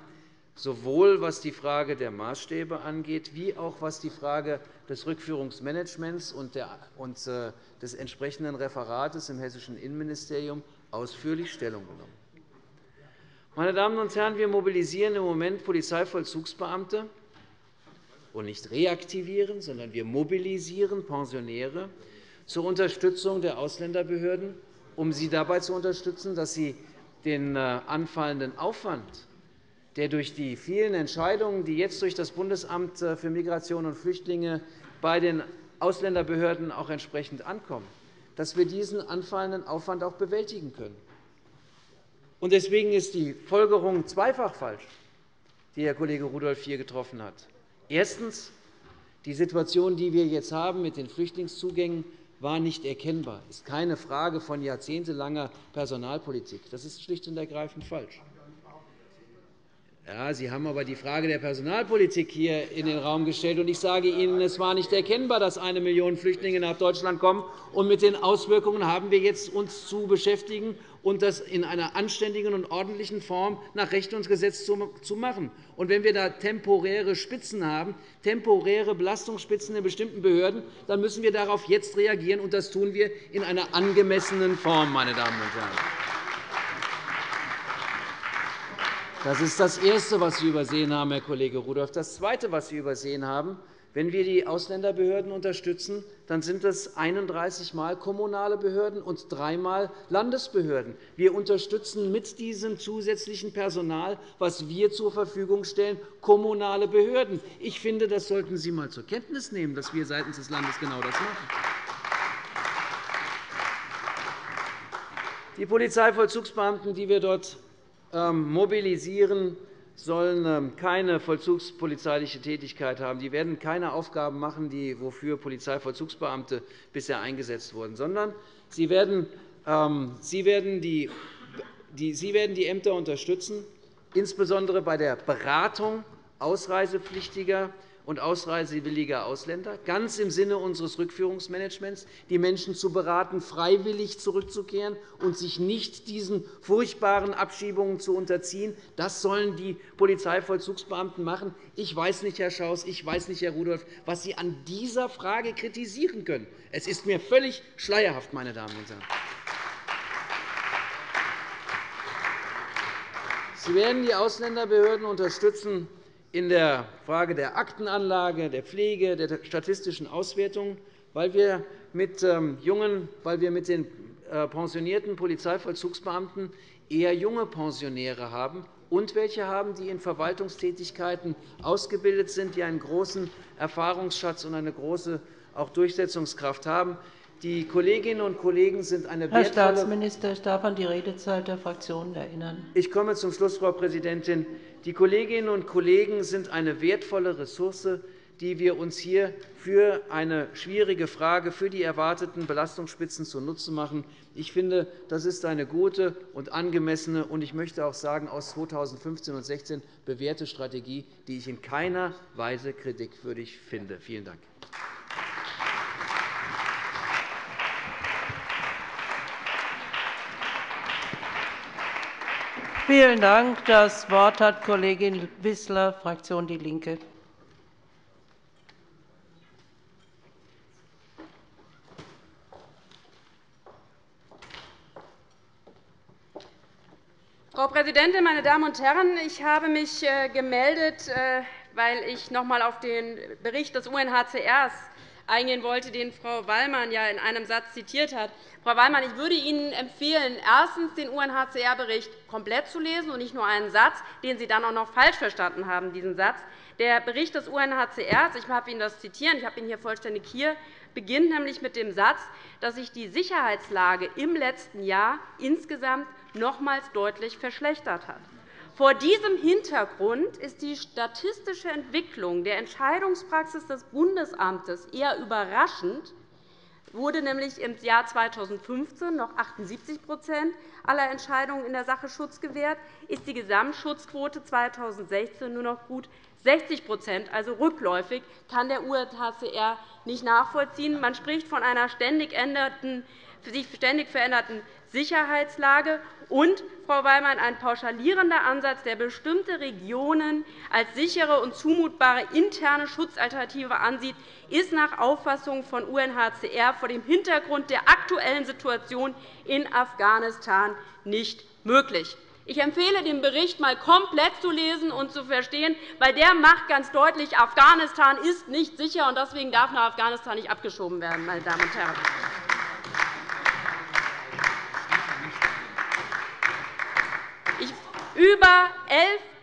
sowohl was die Frage der Maßstäbe angeht, wie auch was die Frage des Rückführungsmanagements und äh, des entsprechenden Referates im Hessischen Innenministerium ausführlich Stellung genommen. Meine Damen und Herren, wir mobilisieren im Moment Polizeivollzugsbeamte und nicht reaktivieren, sondern wir mobilisieren Pensionäre zur Unterstützung der Ausländerbehörden, um sie dabei zu unterstützen, dass sie den äh, anfallenden Aufwand der durch die vielen Entscheidungen, die jetzt durch das Bundesamt äh, für Migration und Flüchtlinge bei den Ausländerbehörden auch entsprechend ankommen, dass wir diesen anfallenden Aufwand auch bewältigen können. Deswegen ist die Folgerung zweifach falsch, die Herr Kollege Rudolph hier getroffen hat. Erstens. Die Situation, die wir jetzt haben mit den Flüchtlingszugängen, war nicht erkennbar. Das ist keine Frage von jahrzehntelanger Personalpolitik. Das ist schlicht und ergreifend falsch. Ja, Sie haben aber die Frage der Personalpolitik hier in den Raum gestellt. Und ich sage Ihnen, es war nicht erkennbar, dass eine Million Flüchtlinge nach Deutschland kommen. Und mit den Auswirkungen haben wir jetzt uns zu beschäftigen und das in einer anständigen und ordentlichen Form nach Recht und Gesetz zu machen. Und wenn wir da temporäre Spitzen haben, temporäre Belastungsspitzen in bestimmten Behörden, dann müssen wir darauf jetzt reagieren. Und das tun wir in einer angemessenen Form, meine Damen und Herren. Das ist das Erste, was Sie übersehen haben, Herr Kollege Rudolph. Das Zweite, was Sie übersehen haben, wenn wir die Ausländerbehörden unterstützen, dann sind es 31 Mal kommunale Behörden und dreimal Landesbehörden. Wir unterstützen mit diesem zusätzlichen Personal, was wir zur Verfügung stellen, kommunale Behörden. Ich finde, das sollten Sie einmal zur Kenntnis nehmen, dass wir seitens des Landes genau das machen. Die Polizeivollzugsbeamten, die wir dort ähm, mobilisieren, sollen ähm, keine vollzugspolizeiliche Tätigkeit haben. Die werden keine Aufgaben machen, die, wofür Polizeivollzugsbeamte bisher eingesetzt wurden, sondern sie werden, ähm, sie werden die, die, sie werden die Ämter unterstützen, insbesondere bei der Beratung Ausreisepflichtiger und ausreisewilliger Ausländer, ganz im Sinne unseres Rückführungsmanagements, die Menschen zu beraten, freiwillig zurückzukehren und sich nicht diesen furchtbaren Abschiebungen zu unterziehen. Das sollen die Polizeivollzugsbeamten machen. Ich weiß nicht, Herr Schaus, ich weiß nicht, Herr Rudolph, was Sie an dieser Frage kritisieren können. Es ist mir völlig schleierhaft, meine Damen und Herren. Sie werden die Ausländerbehörden unterstützen, in der Frage der Aktenanlage, der Pflege, der statistischen Auswertung, weil wir mit, ähm, jungen, weil wir mit den äh, pensionierten Polizeivollzugsbeamten eher junge Pensionäre haben und welche haben, die in Verwaltungstätigkeiten ausgebildet sind, die einen großen Erfahrungsschatz und eine große auch Durchsetzungskraft haben. Die Kolleginnen und Kollegen sind eine Herr Staatsminister, ich darf an die Redezeit der Fraktionen erinnern. Ich komme zum Schluss, Frau Präsidentin. Die Kolleginnen und Kollegen sind eine wertvolle Ressource, die wir uns hier für eine schwierige Frage, für die erwarteten Belastungsspitzen zunutze machen. Ich finde, das ist eine gute und angemessene und ich möchte auch sagen, aus 2015 und 2016 bewährte Strategie, die ich in keiner Weise kritikwürdig finde. Vielen Dank. Vielen Dank. Das Wort hat Kollegin Wissler, Fraktion DIE LINKE. Frau Präsidentin, meine Damen und Herren! Ich habe mich äh, gemeldet, äh, weil ich noch einmal auf den Bericht des UNHCR eingehen wollte, den Frau Wallmann ja in einem Satz zitiert hat. Frau Wallmann, ich würde Ihnen empfehlen, erstens den UNHCR-Bericht komplett zu lesen und nicht nur einen Satz, den Sie dann auch noch falsch verstanden haben, diesen Satz. Der Bericht des UNHCR, ich habe Ihnen das zitieren, ich habe ihn hier vollständig hier, beginnt nämlich mit dem Satz, dass sich die Sicherheitslage im letzten Jahr insgesamt nochmals deutlich verschlechtert hat. Vor diesem Hintergrund ist die statistische Entwicklung der Entscheidungspraxis des Bundesamtes eher überraschend, wurde nämlich im Jahr 2015 noch 78% aller Entscheidungen in der Sache Schutz gewährt, ist die Gesamtschutzquote 2016 nur noch gut 60% also rückläufig, kann der UNHCR nicht nachvollziehen. Man spricht von einer ständig, sich ständig veränderten Sicherheitslage und, Frau Weimann, ein pauschalierender Ansatz, der bestimmte Regionen als sichere und zumutbare interne Schutzalternative ansieht, ist nach Auffassung von UNHCR vor dem Hintergrund der aktuellen Situation in Afghanistan nicht möglich. Ich empfehle, den Bericht einmal komplett zu lesen und zu verstehen, weil der macht ganz deutlich, Afghanistan ist nicht sicher, und deswegen darf nach Afghanistan nicht abgeschoben werden, meine Damen und Herren. Über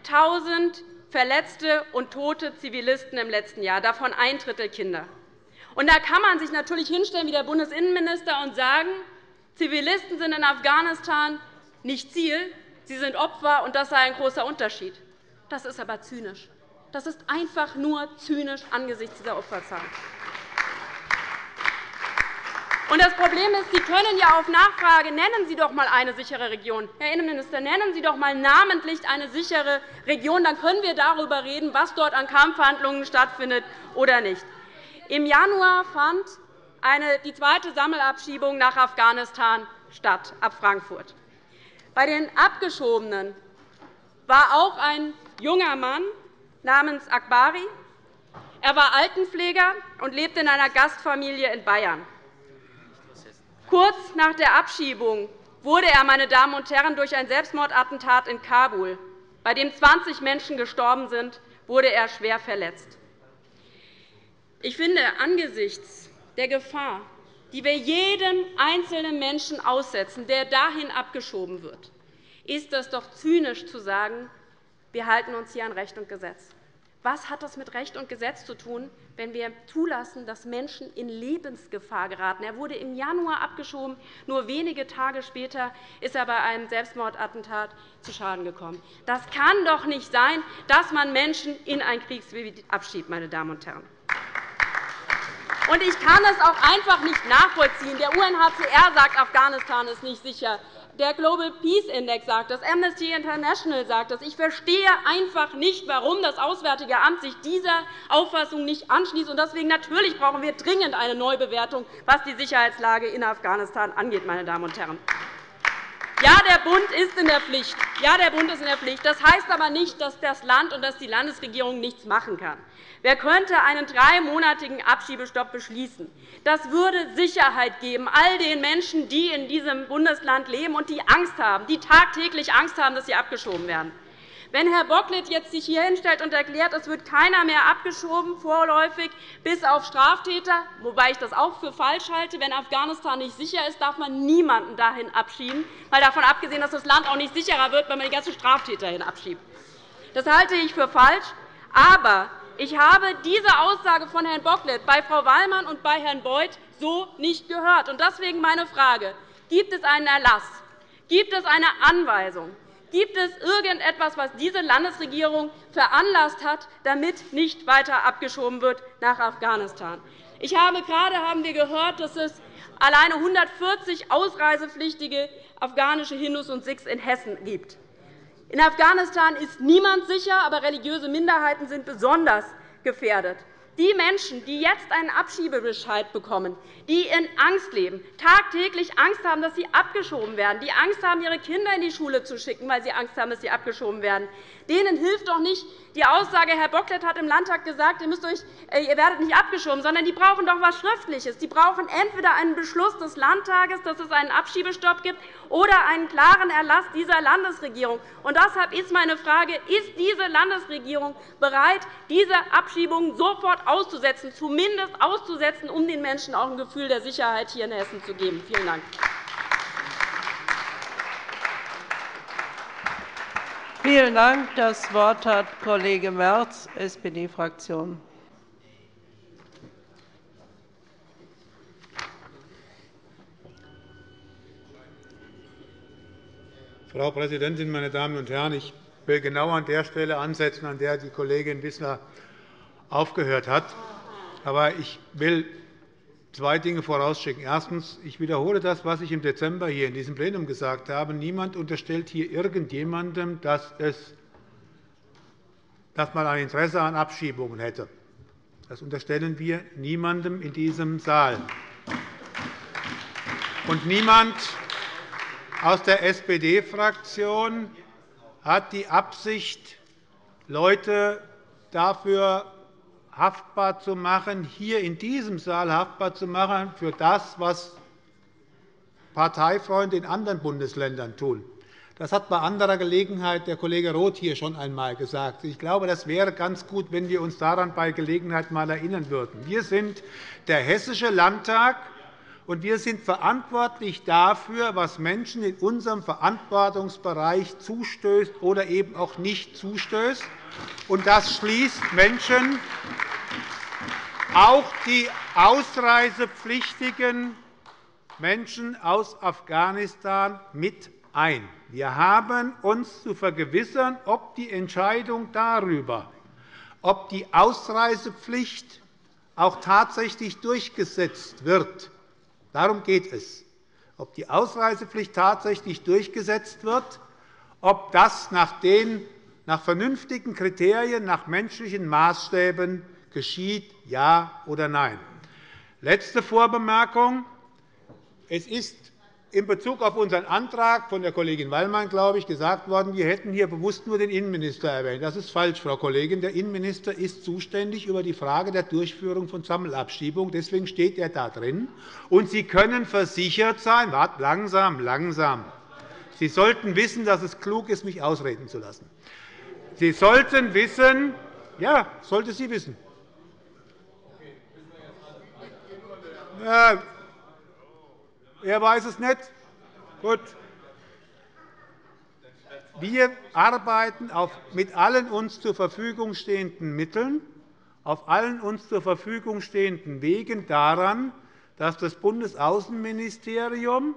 11.000 verletzte und tote Zivilisten im letzten Jahr, davon ein Drittel Kinder. Und da kann man sich natürlich hinstellen wie der Bundesinnenminister und sagen, Zivilisten sind in Afghanistan nicht Ziel, sie sind Opfer, und das sei ein großer Unterschied. Das ist aber zynisch. Das ist einfach nur zynisch angesichts dieser Opferzahlen. Und das Problem ist, Sie können ja auf Nachfrage nennen Sie doch einmal eine sichere Region. Herr Innenminister, nennen Sie doch einmal namentlich eine sichere Region. Dann können wir darüber reden, was dort an Kampfhandlungen stattfindet oder nicht. Im Januar fand die zweite Sammelabschiebung nach Afghanistan statt, ab Frankfurt. Bei den Abgeschobenen war auch ein junger Mann namens Akbari. Er war Altenpfleger und lebte in einer Gastfamilie in Bayern. Kurz nach der Abschiebung wurde er, meine Damen und Herren, durch ein Selbstmordattentat in Kabul, bei dem 20 Menschen gestorben sind, wurde er schwer verletzt. Ich finde, angesichts der Gefahr, die wir jedem einzelnen Menschen aussetzen, der dahin abgeschoben wird, ist es doch zynisch zu sagen, wir halten uns hier an Recht und Gesetz. Was hat das mit Recht und Gesetz zu tun, wenn wir zulassen, dass Menschen in Lebensgefahr geraten? Er wurde im Januar abgeschoben. Nur wenige Tage später ist er bei einem Selbstmordattentat zu Schaden gekommen. Das kann doch nicht sein, dass man Menschen in ein Kriegsgebiet abschiebt, meine Damen und Herren. Und ich kann es auch einfach nicht nachvollziehen. Der UNHCR sagt, Afghanistan ist nicht sicher. Der Global Peace Index sagt das, Amnesty International sagt das. Ich verstehe einfach nicht, warum das Auswärtige Amt sich dieser Auffassung nicht anschließt. Deswegen natürlich brauchen wir dringend eine Neubewertung, was die Sicherheitslage in Afghanistan angeht. Meine Damen und Herren. Ja, der Bund ist in der Pflicht. Ja, der Bund ist in der Pflicht. Das heißt aber nicht, dass das Land und dass die Landesregierung nichts machen kann. Wer könnte einen dreimonatigen Abschiebestopp beschließen? Das würde Sicherheit geben, all den Menschen, die in diesem Bundesland leben und die Angst haben, die tagtäglich Angst haben, dass sie abgeschoben werden. Wenn Herr Bocklet jetzt sich hier hinstellt und erklärt, es wird keiner mehr abgeschoben vorläufig bis auf Straftäter, wobei ich das auch für falsch halte, wenn Afghanistan nicht sicher ist, darf man niemanden dahin abschieben, weil davon abgesehen, dass das Land auch nicht sicherer wird, wenn man die ganzen Straftäter hin abschiebt. Das halte ich für falsch. Aber ich habe diese Aussage von Herrn Bocklet bei Frau Wallmann und bei Herrn Beuth so nicht gehört. Deswegen meine Frage. Gibt es einen Erlass? Gibt es eine Anweisung? Gibt es irgendetwas, was diese Landesregierung veranlasst hat, damit nicht weiter abgeschoben wird nach Afghanistan? Ich habe gerade haben wir gehört, dass es alleine 140 ausreisepflichtige afghanische Hindus und Sikhs in Hessen gibt. In Afghanistan ist niemand sicher, aber religiöse Minderheiten sind besonders gefährdet. Die Menschen, die jetzt einen Abschiebebescheid bekommen, die in Angst leben, tagtäglich Angst haben, dass sie abgeschoben werden, die Angst haben, ihre Kinder in die Schule zu schicken, weil sie Angst haben, dass sie abgeschoben werden, denen hilft doch nicht die Aussage, Herr Bocklet hat im Landtag gesagt, ihr, müsst euch, äh, ihr werdet nicht abgeschoben, sondern die brauchen doch etwas Schriftliches. Die brauchen entweder einen Beschluss des Landtages, dass es einen Abschiebestopp gibt, oder einen klaren Erlass dieser Landesregierung. Und deshalb ist meine Frage, ist diese Landesregierung bereit, diese Abschiebungen sofort auszusetzen, zumindest auszusetzen, um den Menschen auch ein Gefühl der Sicherheit hier in Hessen zu geben? Vielen Dank. Vielen Dank. Das Wort hat Kollege Merz, SPD-Fraktion. Frau Präsidentin, meine Damen und Herren! Ich will genau an der Stelle ansetzen, an der die Kollegin Wissler aufgehört hat. Aber ich will zwei Dinge vorausschicken. Erstens. Ich wiederhole das, was ich im Dezember hier in diesem Plenum gesagt habe. Niemand unterstellt hier irgendjemandem, dass es dass man ein Interesse an Abschiebungen hätte. Das unterstellen wir niemandem in diesem Saal. Und niemand aus der SPD-Fraktion hat die Absicht, Leute dafür haftbar zu machen, hier in diesem Saal haftbar zu machen für das, was Parteifreunde in anderen Bundesländern tun. Das hat bei anderer Gelegenheit der Kollege Roth hier schon einmal gesagt. Ich glaube, das wäre ganz gut, wenn wir uns daran bei Gelegenheit einmal erinnern würden. Wir sind der Hessische Landtag, und wir sind verantwortlich dafür, was Menschen in unserem Verantwortungsbereich zustößt oder eben auch nicht zustößt. Und das schließt Menschen, auch die ausreisepflichtigen Menschen aus Afghanistan mit ein. Wir haben uns zu vergewissern, ob die Entscheidung darüber, ob die Ausreisepflicht auch tatsächlich durchgesetzt wird, darum geht es, ob die Ausreisepflicht tatsächlich durchgesetzt wird, ob das nach, den, nach vernünftigen Kriterien, nach menschlichen Maßstäben geschieht, ja oder nein. Letzte Vorbemerkung. Es ist in Bezug auf unseren Antrag von der Kollegin Wallmann, glaube ich, gesagt worden, wir hätten hier bewusst nur den Innenminister erwähnt. Das ist falsch, Frau Kollegin. Der Innenminister ist zuständig über die Frage der Durchführung von Sammelabschiebungen. Deswegen steht er da drin. Und Sie können versichert sein, wart langsam, langsam. Sie sollten wissen, dass es klug ist, mich ausreden zu lassen. Sie sollten wissen, ja, sollte Sie wissen. Er weiß es nicht? Gut. Wir arbeiten mit allen uns zur Verfügung stehenden Mitteln, auf allen uns zur Verfügung stehenden Wegen daran, dass das Bundesaußenministerium,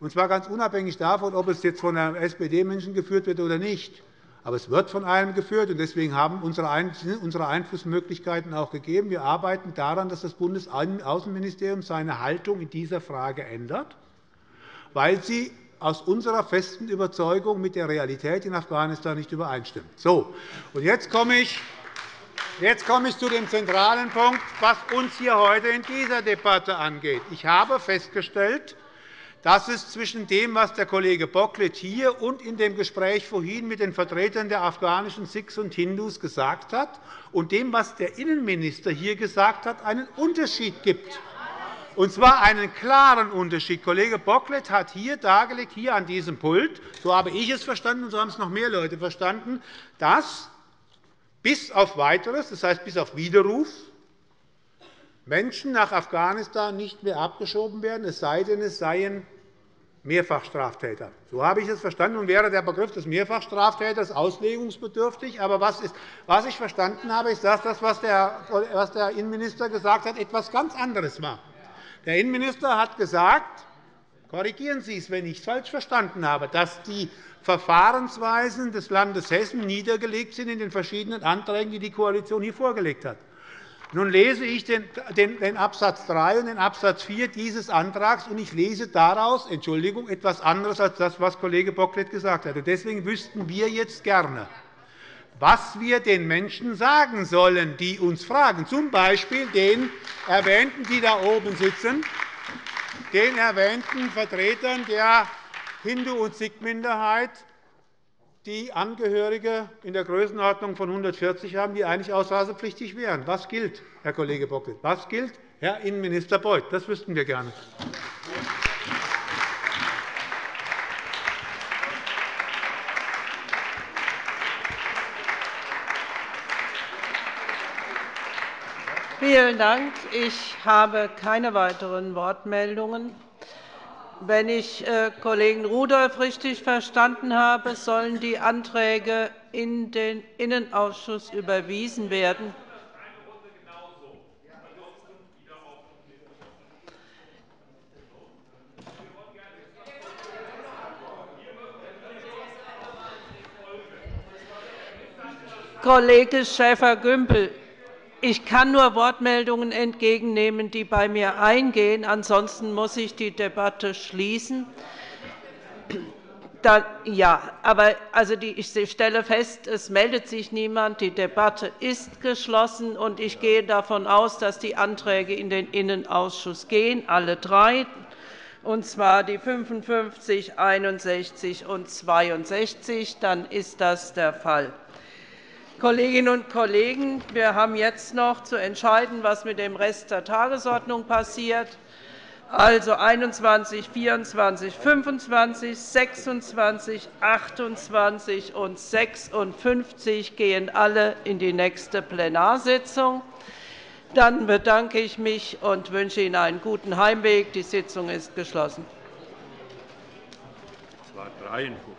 und zwar ganz unabhängig davon, ob es jetzt von einem SPD-Menschen geführt wird oder nicht, aber es wird von einem geführt, und deswegen haben unsere Einflussmöglichkeiten auch gegeben. Wir arbeiten daran, dass das Bundesaußenministerium seine Haltung in dieser Frage ändert, weil sie aus unserer festen Überzeugung mit der Realität in Afghanistan nicht übereinstimmt. So, und jetzt komme ich Jetzt komme ich zu dem zentralen Punkt, was uns hier heute in dieser Debatte angeht. Ich habe festgestellt, das ist zwischen dem, was der Kollege Bocklet hier und in dem Gespräch vorhin mit den Vertretern der afghanischen Sikhs und Hindus gesagt hat, und dem, was der Innenminister hier gesagt hat, einen Unterschied gibt. Und zwar einen klaren Unterschied. Kollege Bocklet hat hier dargelegt, hier an diesem Pult, so habe ich es verstanden, und so haben es noch mehr Leute verstanden, dass bis auf Weiteres, das heißt bis auf Widerruf, Menschen nach Afghanistan nicht mehr abgeschoben werden, es sei denn, es seien Mehrfachstraftäter. So habe ich es verstanden. Und wäre der Begriff des Mehrfachstraftäters auslegungsbedürftig. Aber was, ich verstanden habe, ist, dass das, was der Innenminister gesagt hat, etwas ganz anderes war. Der Innenminister hat gesagt, korrigieren Sie es, wenn ich es falsch verstanden habe, dass die Verfahrensweisen des Landes Hessen niedergelegt sind in den verschiedenen Anträgen, die die Koalition hier vorgelegt hat. Nun lese ich den, Absatz 3 und den Absatz 4 dieses Antrags, und ich lese daraus Entschuldigung, etwas anderes als das, was Kollege Bocklet gesagt hat. Deswegen wüssten wir jetzt gerne, was wir den Menschen sagen sollen, die uns fragen, z. B. den Erwähnten, die da oben sitzen, den erwähnten Vertretern der Hindu- und Sikh-Minderheit, die Angehörige in der Größenordnung von 140 haben, die eigentlich ausreisepflichtig wären. Was gilt, Herr Kollege Bocklet? Was gilt, Herr Innenminister Beuth? Das wüssten wir gerne. Vielen Dank. Ich habe keine weiteren Wortmeldungen. Wenn ich äh, Kollegen Rudolph richtig verstanden habe, sollen die Anträge in den Innenausschuss überwiesen werden. Kollege Schäfer-Gümbel, ich kann nur Wortmeldungen entgegennehmen, die bei mir eingehen. Ansonsten muss ich die Debatte schließen. Dann, ja, aber also die, ich stelle fest, es meldet sich niemand. Die Debatte ist geschlossen, und ich gehe davon aus, dass die Anträge in den Innenausschuss gehen, alle drei, und zwar die 55, 61 und 62. Dann ist das der Fall. Kolleginnen und Kollegen, wir haben jetzt noch zu entscheiden, was mit dem Rest der Tagesordnung passiert also 21, 24, 25, 26, 28 und 56 gehen alle in die nächste Plenarsitzung. Dann bedanke ich mich und wünsche Ihnen einen guten Heimweg. Die Sitzung ist geschlossen. Das war 53.